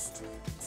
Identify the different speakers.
Speaker 1: Christ.